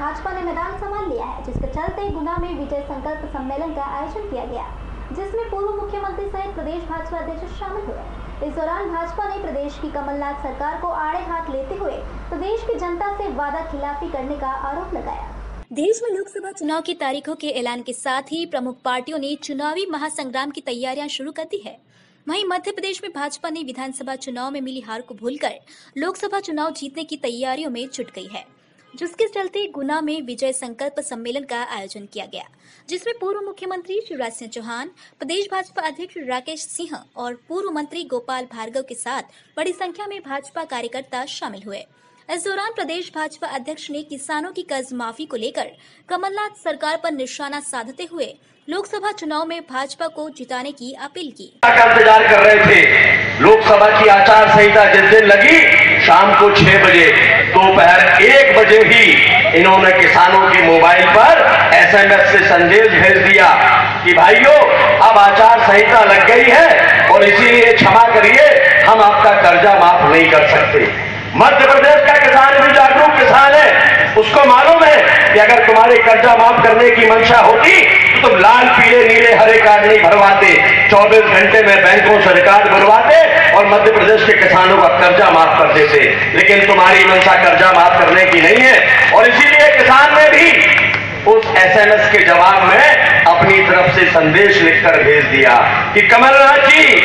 भाजपा ने मैदान संभाल लिया है, जिसके चलते गुना में विजय संकल्प सम्मेलन का आयोजन किया गया, जिसमें पूर्व मुख्यमंत्री सहित प्रदेश भाजपा अध्यक्ष शामिल हुए। इस दौरान भाजपा ने प्रदेश की कमलनाथ सरकार को आड़े हाथ लेते हुए प्रदेश की जनता से वादा खिलाफी करने का आरोप लगाया। देश में लोकसभा चुनाव की तारीखों के ऐलान के साथ ही प्रमुख पार्टियों ने चुनावी महासंग्राम की तैयारियाँ शुरू कर दी है। वहीं मध्य प्रदेश में भाजपा ने विधानसभा चुनाव में मिली हार को भूलकर लोकसभा चुनाव जीतने की तैयारियों में जुट गई है। जिसके चलते गुना में विजय संकल्प सम्मेलन का आयोजन किया गया, जिसमें पूर्व मुख्यमंत्री शिवराज सिंह चौहान, प्रदेश भाजपा अध्यक्ष राकेश सिंह और पूर्व मंत्री गोपाल भार्गव के साथ बड़ी संख्या में भाजपा कार्यकर्ता शामिल हुए। इस दौरान प्रदेश भाजपा अध्यक्ष ने किसानों की कर्ज माफ़ी को लेकर कमलनाथ सरकार पर निशाना साधते हुए लोकसभा चुनाव में भाजपा को जिताने की अपील की। इंतज़ार कर रहे थे। लोकसभा की आचार संहिता जिस दिन लगी, शाम को छह बजे बजे ही इन्होंने किसानों के मोबाइल पर एसएमएस से संदेश भेज दिया कि भाइयों, अब आचार संहिता लग गई है और इसीलिए क्षमा करिए, हम आपका कर्जा माफ़ नहीं कर सकते। मध्य प्रदेश का किसान भी जागरूक किसान है। उसको मालूम है कि अगर तुम्हारे कर्जा माफ़ करने की मंशा होती तो तुम लाल, पीले, नीले, हरे कार्ड नहीं भरवाते। 24 घंटे में बैंकों से रिकॉर्ड बनवाते और मध्य प्रदेश के किसानों का कर्जा माफ़ कर देते। लेकिन तुम्हारी मंशा कर्जा माफ़ करने की नहीं है। और इसीलिए किसान ने भी उस एसएमएस के जवाब में अपनी तरफ़ से संदेश लिखकर भेज दिया कि कमलनाथ जी,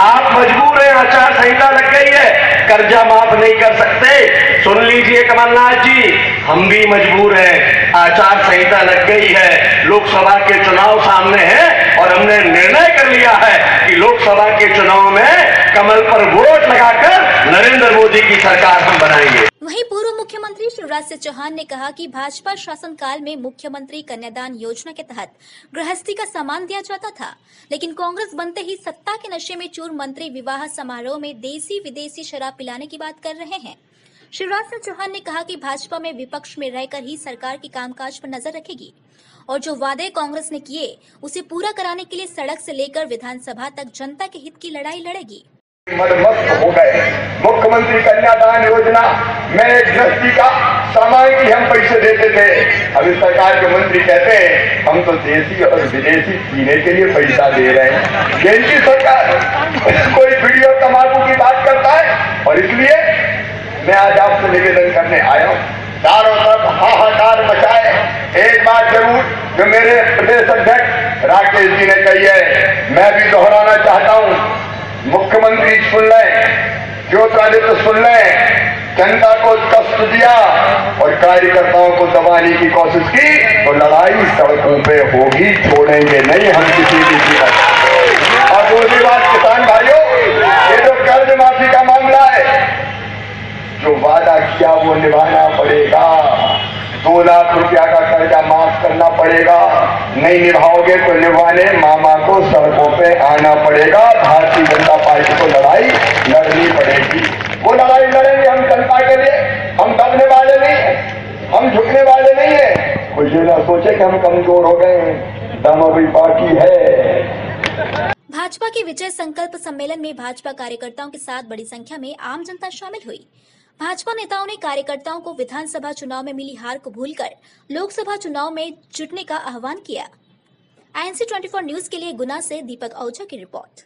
आप मजबूर हैं, आचार संहिता लग गई है, कर्जा माफ़ नहीं कर सकते। सुन लीजिए कमलनाथ जी, हम भी मजबूर हैं, आचार संहिता लग गई है, लोकसभा के चुनाव सामने हैं और हमने निर्णय लिया है कि लोकसभा के चुनाव में कमल पर वोट लगाकर नरेंद्र मोदी की सरकार हम बनाएँगे। वहीं पूर्व मुख्यमंत्री शिवराज सिंह चौहान ने कहा कि भाजपा शासनकाल में मुख्यमंत्री कन्यादान योजना के तहत गृहस्थी का सामान दिया जाता था, लेकिन कांग्रेस बनते ही सत्ता के नशे में चूर मंत्री विवाह समारोह में देसी विदेशी शराब पिलाने की बात कर रहे हैं। शिवराज सिंह चौहान ने कहा कि भाजपा में विपक्ष में रहकर ही सरकार के कामकाज पर नज़र रखेगी। और जो वादे कांग्रेस ने किए, उसे पूरा कराने के लिए सड़क से लेकर विधानसभा तक जनता के हित की लड़ाई लड़ेगी। हो गए। मुख्यमंत्री कन्यादान योजना में एक गृहस्थी का सामान की हम पैसे देते थे। अभी सरकार के मंत्री कहते हैं, हम तो देसी और विदेशी पीने के लिए पैसा दे रहे हैं। केंद्रीय सरकार कोई वीडियो तम्बाकू की बात करता है और इसलिए मैं आज आपसे निवेदन करने आया हूँ। चारों तरफ़ हाहाकार मचाए। एक बात ज़रूर जो मेरे प्रदेश अध्यक्ष राकेश जी ने कही है, मैं भी दोहराना चाहता हूँ। मुख्यमंत्री सुन लें ज्योतिरादित्य सुन लें जनता को कष्ट दिया और कार्यकर्ताओं को दबाने की कोशिश की तो लड़ाई सड़कों पे होगी, छोड़ेंगे नहीं, हम किसी भी कीमत और दूसरी बात किसान भाइयों ये जो कर्ज माफ़ी का मामला है जो वादा किया वो निभाना पड़ेगा? दो लाख रुपया का कर्जा माफ़ करना पड़ेगा। नहीं निभाओगे तो निभाने मामा को सड़कों पे आना पड़ेगा। भारतीय जनता पार्टी को लड़ाई लड़नी पड़ेगी। वो लड़ाई लड़ेंगे, हम जनता के लिए। हम दबने वाले नहीं है। हम झुकने वाले नहीं है। कोई ये ना सोचे कि हम कमज़ोर हो गए दम अभी बाकी है। भाजपा के विजय संकल्प सम्मेलन में भाजपा कार्यकर्ताओं के साथ बड़ी संख्या में आम जनता शामिल हुई। भाजपा नेताओं ने कार्यकर्ताओं को विधानसभा चुनाव में मिली हार को भूलकर लोकसभा चुनाव में जुटने का आह्वान किया। आईएनसी 24 न्यूज़ के लिए गुना से दीपक औजा की रिपोर्ट।